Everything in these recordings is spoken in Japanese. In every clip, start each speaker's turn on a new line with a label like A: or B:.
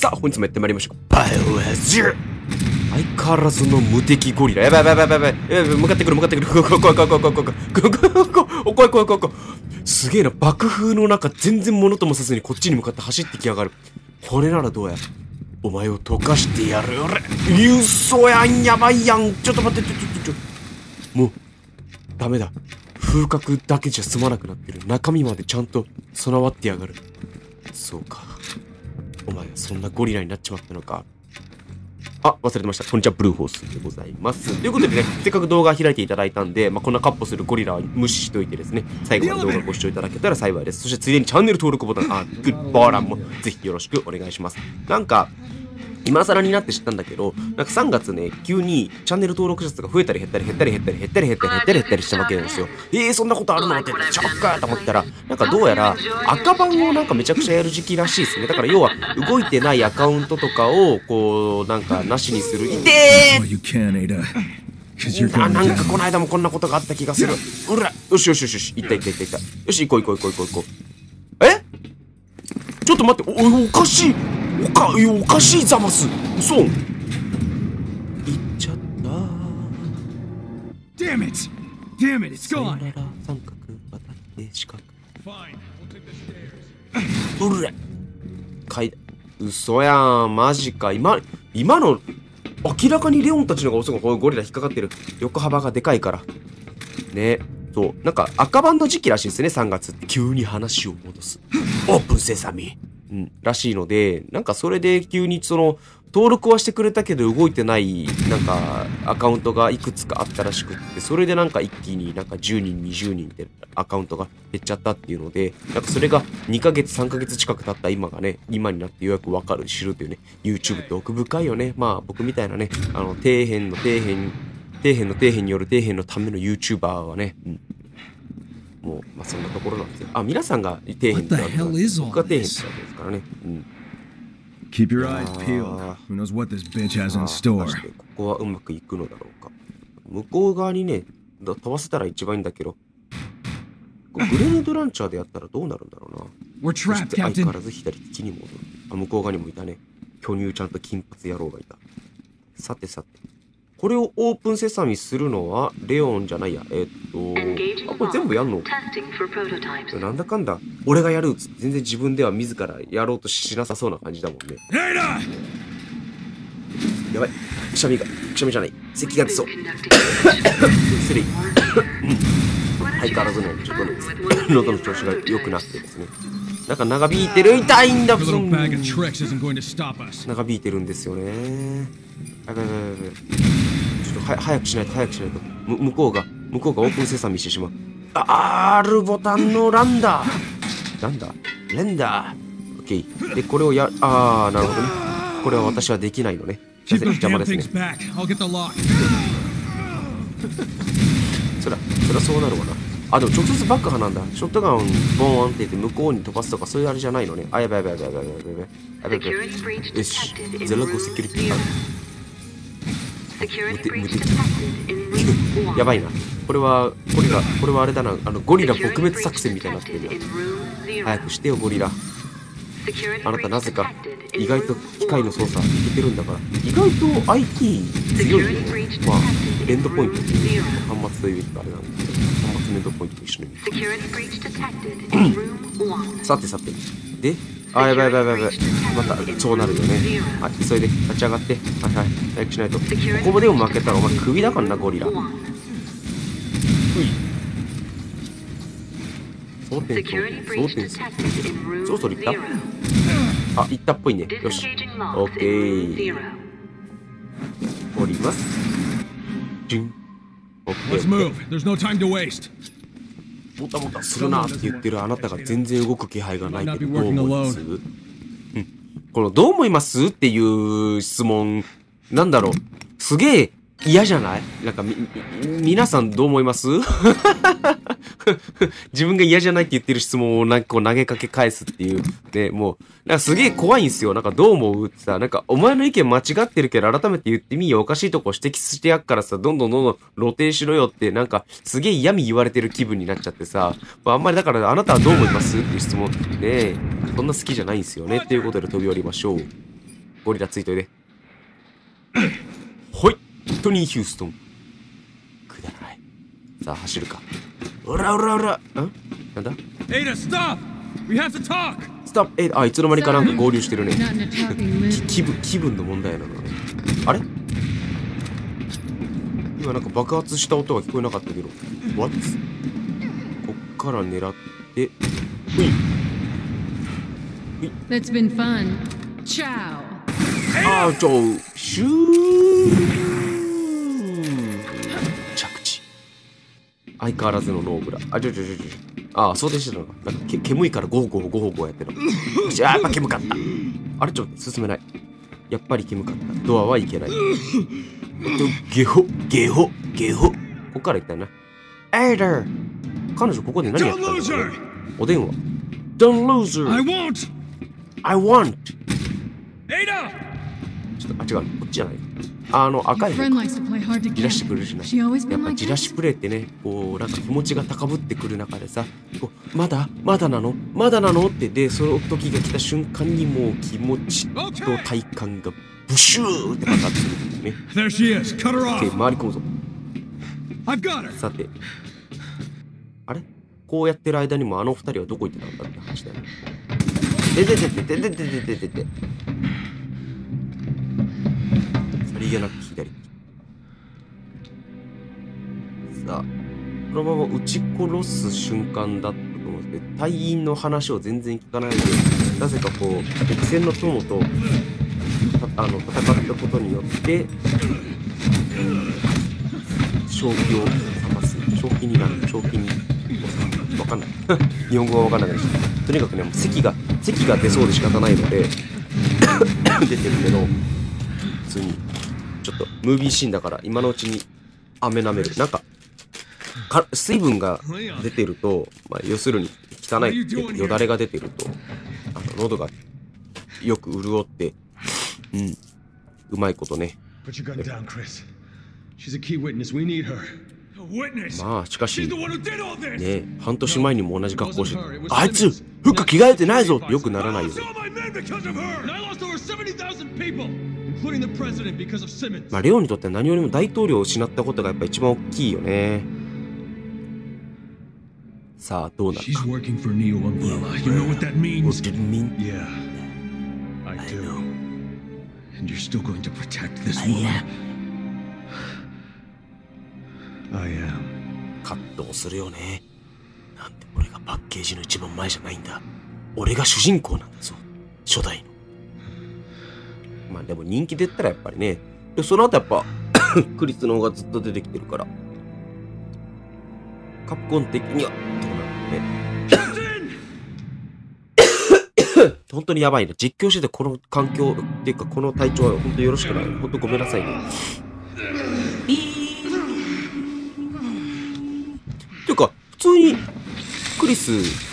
A: さあ、本日もやってまいりましょう。バイオハザード相変わらずの無敵ゴリラ。やばいやばいやばいやばい。向かってくる向かってくる。怖い怖い怖い怖い怖い怖い怖い怖い怖い怖い怖い怖いすげえな。爆風の中全然物ともさずにこっちに向かって走ってきやがる。これならどうや？お前を溶かしてやるよ、俺。嘘やん、やばいやん。ちょっと待って、ちょ、ちょ、ちょ、ちょ。もう、ダメだ。風格だけじゃ済まなくなってる。中身までちゃんと備わってやがる。そうか。お前そんなゴリラになっちまったのか。あ、忘れてました。こんにちは、ブルーホースでございます。ということでね、せっかく動画開いていただいたんで、まあ、こんなカッポするゴリラは無視しておいてですね、最後まで動画ご視聴いただけたら幸いです。そしてついでにチャンネル登録ボタン、あ、グッバーランもぜひよろしくお願いします。なんか、今更になって知ったんだけど、なんか3月ね、急にチャンネル登録者数が増えたり減ったり減ったり減ったり減ったり減ったり減ったり減ったりしたわけなんですよ。えー、そんなことあるのって、ちょっかと思ったら、なんかどうやら赤番をなんかめちゃくちゃやる時期らしいですね。だから要は動いてないアカウントとかを、こう、なんかなしにする。いて
B: Oh,
A: ーあなんか.この間もこんなことがあった気がする。うら、よしよしよしよし、いったいったいったいった。よし、行こう行こう行こう行こう行こう。え？ちょっと待って、お、おかしい。おか、いやおかしいザマス。嘘。行っちゃった。
B: Damn it! Damn it,
A: 三角渡って四角。
B: Fine, we'll take the stairs.
A: うれ。階段嘘やん。マジか。今今の明らかにレオンたちの方が遅いこうゴリラ引っかかってる。横幅がでかいから。ね。そう。なんか赤番の時期らしいですね3月急に話を戻す。オープンセサミうんらしいのでなんかそれで急にその登録はしてくれたけど動いてないなんかアカウントがいくつかあったらしくってそれでなんか一気になんか10人20人ってアカウントが減っちゃったっていうのでなんかそれが2ヶ月3ヶ月近く経った今がね今になってようやく分かる知るというね YouTube って奥深いよね。まあ僕みたいなねあの底辺の底辺底辺の底辺による底辺のための YouTuber はね、うん、もう、まあ、そんなところなんですよあ皆さんが底辺
B: What the
A: わけ僕が底辺って?わけですからね、うん、
B: Keep your eyes peeled.
A: Ah.
B: Who knows what this bitch has
A: あ
B: in
A: ー
B: store?
A: ここはうまくいくのだろうか向こう側にねだ飛ばせたら一番いいんだけどグレネードランチャーでやったらどうなるんだろうな
B: We're trapped,
A: て相変わ
B: Captain.
A: らず左利きに戻るあ向こう側にもいたね巨乳ちゃんと金髪野郎がいたさてさてこれをオープンセサミするのはレオンじゃないや。えーっとあこれ全部やんの？なんだかんだ俺がやる全然自分では自らやろうとしなさそうな感じだもんね!やばい。くしゃみがくしゃみじゃない。咳が出そう。失礼。
C: What
A: 相
C: is
A: 変わらずねちょっと喉の調子が良くなってですね。なんか長引いてる？痛いんだ.長引いてるんですよねあんんんちょっとは早くしないと早くしないと。向こうが向こうがオープンセサミしてしまう。あ R ボタンのランダー。ランダー？レンダー。OK でこれをやああなるほどね。これは私はできないのね。邪魔ですね。
B: そりゃ
A: そりゃそうなるわな。あでも直接爆破なんだ。ショットガンボーンって言って向こうに飛ばすとかそういうあれじゃないのね。あやばいやばいやばいやばいやばいやばい。やばいよし。ゼロコセキュリティ。やばいな。これはゴリラこれはあれだな。あのゴリラ撲滅作戦みたいになってる
C: Security
A: な
C: breach detected in room zero.
A: 早くしてよゴリラ。あなたなぜか意外と機械の.操作いけてるんだから。意外と IT 強いよね。まあエンドポイント。端末というかあれなんだけど。端末のエンドポイントと一緒に. さてさて。であやばいやばいやばいまたそうなるよね。はい急いで立ち上がって。はいはい。早くしないと。ここでも負けたらお前クビだからなゴリラ。うい。
C: One.
A: 装填装填そろそろ行ったあ行ったっぽいねよしオッケー
C: zero.
A: 降りますジュンオッケーするなって言ってるあなたが全然動く気配がないけどどう思います？うん。このどう思います？っていう質問なんだろう。すげえ嫌じゃない？なんかみ、皆さんどう思います？自分が嫌じゃないって言ってる質問をなんかこう投げかけ返すっていう。で、もう、なんかすげえ怖いんですよ。なんかどう思うってさ、なんかお前の意見間違ってるけど改めて言ってみよ。おかしいとこ指摘してやっからさ、どんどんどんどん露呈しろよって、なんかすげえ嫌味言われてる気分になっちゃってさ、まあ、あんまりだからあなたはどう思います？っていう質問ね、そんな好きじゃないんですよね。っていうことで飛び降りましょう。ゴリラついといで。トニー・ヒューストンくだらない。さあ走るか。おらおらおら。ん？なんだ？
B: エイダ、We have to talk!
A: あ、いつの間にかなんか合流してるね。気分、気分の問題なのね。あれ？今なんか爆発した音が聞こえなかったけど。What? こっから狙って。うい。
D: That's been fun. Ciao.
A: あ相変わらずのノーブラあちょちょちょちょああう定してたの。かなんかけ煙いからゴーゴーゴーゴーやってるよしあやっぱ煙かった。あれちょっと進めない。やっぱり煙かった。ドアはいけない。ゲホゲホゲホ。ここから行ったな。エイダー彼女ここで何やったの？お電話。Don't lose
B: I want.
A: I want. エイダーあ違うこっちじゃないあの赤いじらしてくれるしなやっぱじらしプレイってねこうなんか気持ちが高ぶってくる中でさこうまだまだなの？まだなの？ってでその時が来た瞬間にもう気持ちと体感がブシューってかかってくるんだよねで回り込むぞ。さて。あれ？こうやってる間にもあの二人はどこ行ってたんだって話だよね。ででででででででででで。右なく左。さあこのまま撃ち殺す瞬間だったと思うんですけど隊員の話を全然聞かないでなぜかこう敵戦の友とあの戦ったことによって正気を覚ます。正気になる。正気に分かんない。日本語は分かんなくなっちゃた。とにかくねもう咳が席が出そうで仕方ないので 出てるけど普通に。ちょっとムービーシーンだから今のうちに飴舐める。なんかか水分が出てると、まあ、要するに汚いよだれが出てるとあの喉がよく潤ってうん。うまいことね。まあしかしね半年前にも同じ格好してあいつ服着替えてないぞってよくならないよ。まあ、レオにとっては何よりも大統領を失ったことがやっぱ一番大きいよね。さあ、どうなるか。
B: And you're still going to protect this woman?
E: I am.
A: するよね。なんで俺がパッケージの一番前じゃないんだ。俺が主人公なんだぞ。初代。まあでも人気出たらやっぱりね。で、その後やっぱ クリスの方がずっと出てきてるから。カプコン的には、どうなんだね。本当にやばいな。実況しててこの環境っていうかこの体調は本当よろしくない。本当ごめんなさいね。っていうか、普通にクリス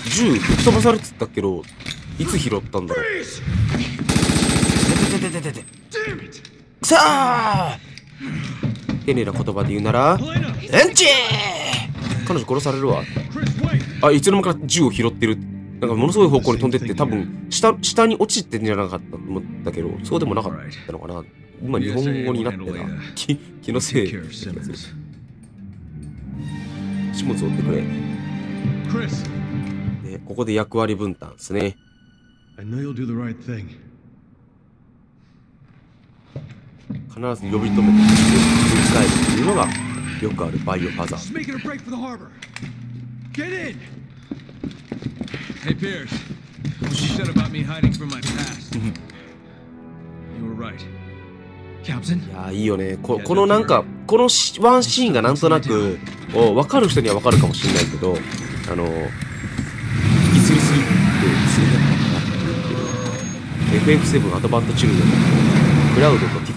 A: 銃吹っ飛ばされてたけど、いつ拾ったんだろう。てててててくそー丁寧言葉で言うならエンチ彼女殺されるわあいつの間にか銃を拾ってるなんかものすごい方向に飛んでって多分下下に落ちてんじゃなかったと思ったけどそうでもなかったのかな今日本語になってな気気のせい
B: な気がす
A: るシモンズ追ってくれねここで役割分担ですね必ず呼び止めて振り返るっいうのがよくあるバイオハザー。
E: ド
B: Hey Pierce, what you said about me hiding from my past. you were right.
A: いやいいよね。ここのなんかこのワンシーンがなんとなくお分かる人には分かるかもしれないけどあのイスミスってするじゃないかな FF7 アドバントチルドのクラウドとティ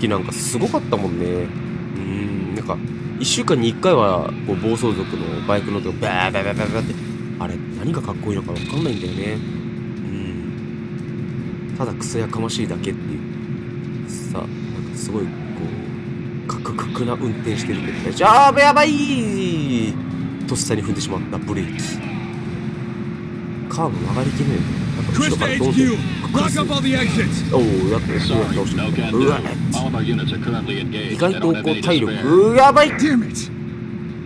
A: 時なんかすごかったもんね。うんなんか1週間に1回はこう暴走族のバイクの音がバーバーバーバーバーってあれ何がかっこいいのか分かんないんだよね。うん。ただクソやかましいだけっていう。さなんかすごいこうカクカクな運転してるけどねあーやばい!とっさに踏んでしまったブレーキ。カーブ曲がりきれないんだよなんか後ろからドンっ
B: HQ.
A: て
B: Block up all the exits.
A: おおやってるすごい倒してう.わ
F: All
A: 意外とこう体.力やばい
B: Damn it!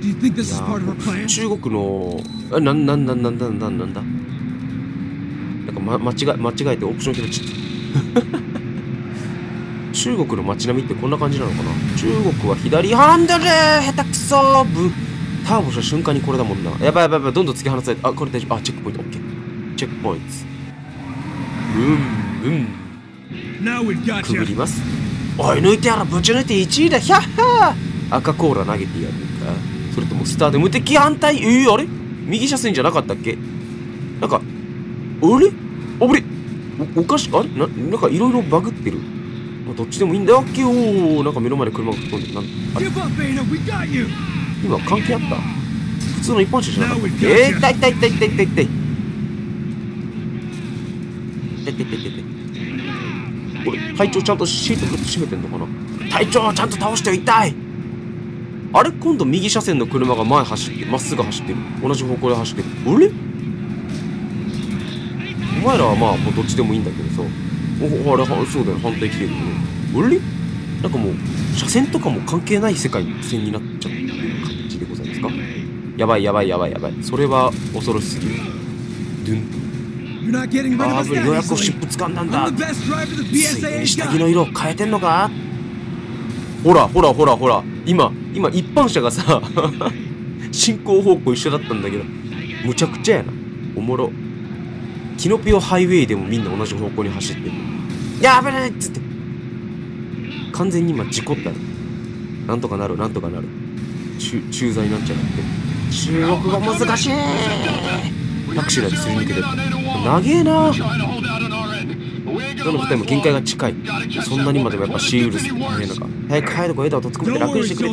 B: Do you think this
A: い
B: is
A: や
B: part of our plan?
A: 中国のあなんなんなんなんなんなんなんだ？なんか、ま、間違え間違えてオプション開いちゃった。中国の街並みってこんな感じなのかな？中国は左ハンドル！下手くそブターボした瞬間にこれだもんな。やばいやばいやばいどんどん突き放されてあこれ大丈夫。あチェックポイント。OK チェックポイント。うんうん
B: Now we've got
A: くぐ
B: you.
A: りますおい抜いてやらぶち抜いて1位だ。ヒャッハー。赤コーラ投げてやるか。それともスターで無敵反対？えー、あれ？右車線じゃなかったっけ？なんかあれ？あぶれおおかしい。あれ？ななんかいろいろバグってる。まあどっちでもいいんだよ。オッケー。おなんか目の前で車が突っ込んで。るなんあれ？今関係あった？普通の一般車じゃなかったっけ？えー、痛い痛い痛い痛い痛い痛い痛い。痛い痛い痛い痛い。これ隊長ちゃんとシートベルト締めてんのかな？隊長ちゃんと倒してよ痛いあれ？今度右車線の車が前走ってまっすぐ走ってる。同じ方向で走ってる。あれ？お前らはまあもうどっちでもいいんだけどさ。おあれそうだよ。反対来てるよねあれ？なんかもう車線とかも関係ない世界線になっちゃってる感じでございますか？やばいやばいやばいやばい。それは恐ろしすぎる。ドゥン。あ
B: us
A: ようやく.湿布掴んだんだ。ついに下着.の色変えてんのか？ほらほらほらほら。今今一般車がさ 進行方向一緒だったんだけどむちゃくちゃやな。おもろ。キノピオハイウェイでもみんな同じ方向に走ってるやべえっつって。完全に今事故ったの。なんとかなるなんとかなる。駐駐在になっちゃうって。中国語難しいタクシーだってすり抜けて長えな。どの舞台も限界が近い。そんなにまでもやっぱシーウルス大変だか早く早くエイダをとっ捕まえて楽にしてくれ。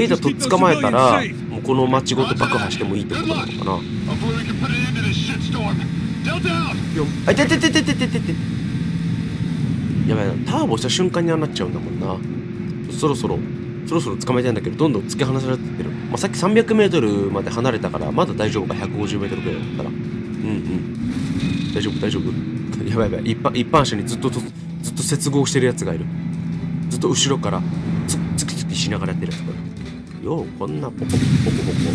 A: エイダとっ捕まえたらもうこの街ごと爆破してもいいってことなのかな。あいてててててててて。やばいな。ターボした瞬間にああなっちゃうんだもんな。そろそろそろそろ捕まえたいんだけどどんどん突き放されてる、まあ、さっき 300m まで離れたからまだ大丈夫か 150m ぐらいだったらうんうん大丈夫大丈夫やばいやばい一般一般車にずっととずっと接合してるやつがいるずっと後ろからつつきつきしながらやってるやつがいるようこんなポコポコポコポコね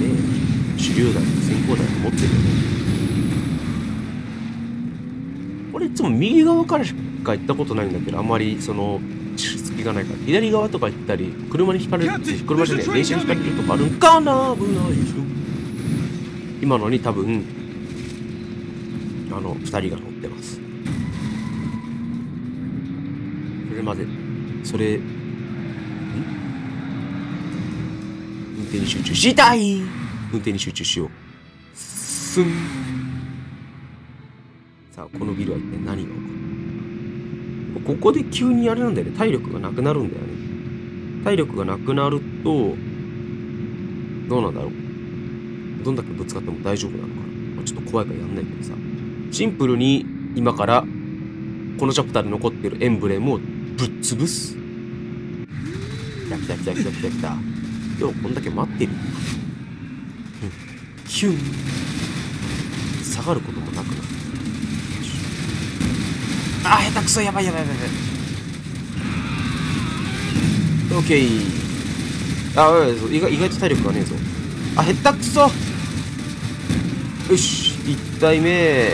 A: え手榴弾先行弾持ってるよね俺いつも右側からしか行ったことないんだけどあんまりその隙がないから。左側とか行ったり車にひかれる車じゃない電車にひかれるとかある。んかな危ないよ今のに多分あの2人が乗ってます。それまで。それん？運転に集中したい。運転に集中しよう。すん。さあこのビルは一体何が起こる？ここで急にあれなんだよね。体力がなくなるんだよね。体力がなくなるとどうなんだろう。どんだけぶつかっても大丈夫なのか。な、まあ、ちょっと怖いからやんないけどさ。シンプルに今からこのチャプターで残ってるエンブレムをぶっ潰す。来た来た来た来た来た。来たようこんだけ待ってる。うん。ヒュン下がることもなくなる。あ下手くそやばいやばいやばいやばい。オッケーあ意外意外と体力がねえぞ。あ下手くそ。よし1体目。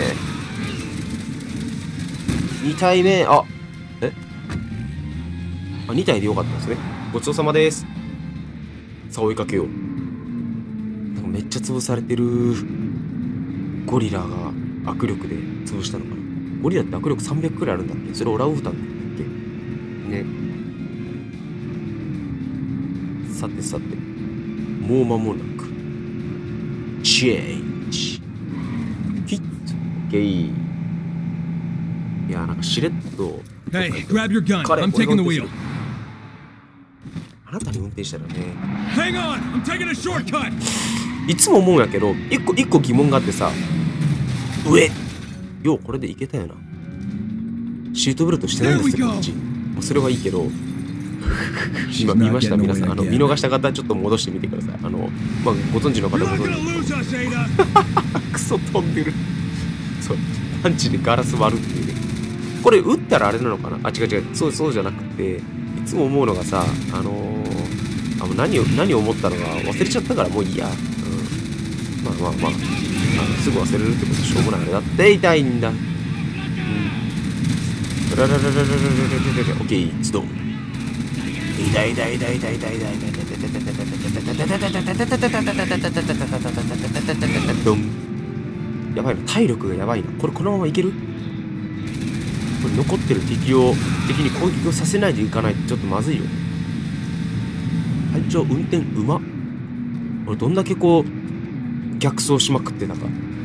A: 2体目あえ？あ2体でよかったですね。ごちそうさまです。さあ追いかけよう。なんかめっちゃ潰されてる。ゴリラが握力で潰したのかな。ゴリラって握力300くらいあるんだっけそれオランウータンだっけね。さてさて。もう間もなく。チェンジ。ヒット。ケー。いや、なんかしれっと、
B: Hey, grab your gun.
A: 彼
B: I'm taking the wheel.
A: るあなたに運転したらね、
B: Hang on! I'm taking a shortcut!
A: いつも思うんやけど、一個、一個疑問があってさ、上よう、これでいけたよな。シートベルトしてないんですよ.こっち。まあそれはいいけど、今見ました、皆さん。あの、見逃した方、ちょっと戻してみてください。あの、まあ、ご存知の方ご存知
B: Ada!
A: クソ飛んでる。そう、パンチでガラス割るっていうね。これ、撃ったらあれなのかな？あ、違う違う。そう、そうじゃなくて、いつも思うのがさ、あのー、あもう何を、何を思ったのか忘れちゃったからもういいや。うん。まあまあまあ、あのすぐ忘れるってことはしょうもないあれだって痛いんだ。うん。ラララララララララララオッケー、ズドン。痛い痛い痛い痛い痛い痛い痛いドン。やばいな、体力がやばいな。これこのままいけるこれ残ってる敵を、敵に攻撃をさせないでいかないとちょっとまずいよ。隊長、運転うまっ。俺どんだけこう、逆走しまくってたか。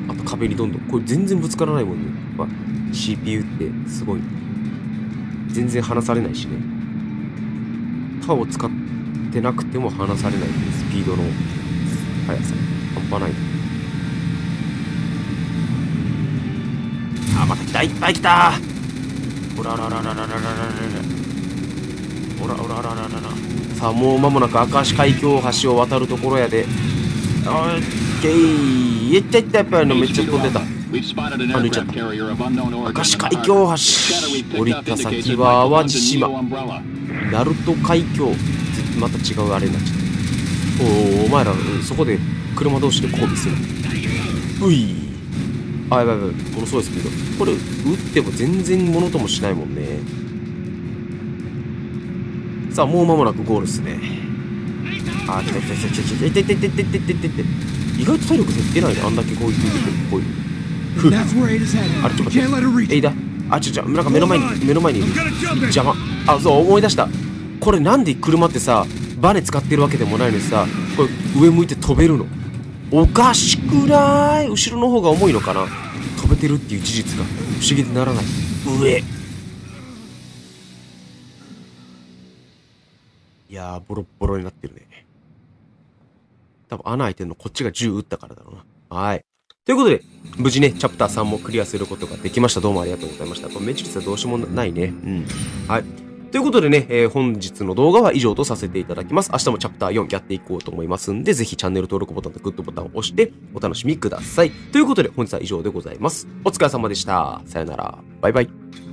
A: あと壁にどんどん。これ全然ぶつからないもんね。まあ、CPU ってすごい。全然離されないしね。刃を使ってなくても離されないスピードの速さ。半端ない。あ、また来たいっぱい来たおららららららららららおらおらららららさあもう間もなく明石海峡橋を渡るところやでオッケーいっちゃいったやっぱりのめっちゃ飛んでた。Ano
F: aircraft carrier of unknown origin.
A: 明石海.峡橋降りた先は淡路島ルト海峡。ぜまた違うあれになっちゃった。おおお前らうんそこで車同士で交尾する。うい。あやばいやばい。ものすごいスピードこれ撃っても全然ものともしないもんね。さあもう間もなくゴールっすねあ来た来た来た来た来た来た来た来た来た来た来た意外と体力減ってない？ねあんだけ攻撃受けてる。っぽい
B: Ada's headed.
A: あれちょっと待っ.てえいだあちょちょなんか目の前に目の前にいる.邪魔。あそう思い出した。これなんで車ってさバネ使ってるわけでもないのにさこれ上向いて飛べるの？おかしくない？後ろの方が重いのかな？飛べてるっていう事実が。不思議でならない。上。いやーボロッボロになってるね多分穴開いてんのこっちが銃撃ったからだろうなはいということで、無事ね、チャプター3もクリアすることができました。どうもありがとうございました。これメチ率はどうしようもないね。うん。はい。ということでね、えー本日の動画は以上とさせていただきます。明日もチャプター4やっていこうと思いますんで、ぜひチャンネル登録ボタンとグッドボタンを押してお楽しみください。ということで、本日は以上でございます。お疲れ様でした。さよなら。バイバイ。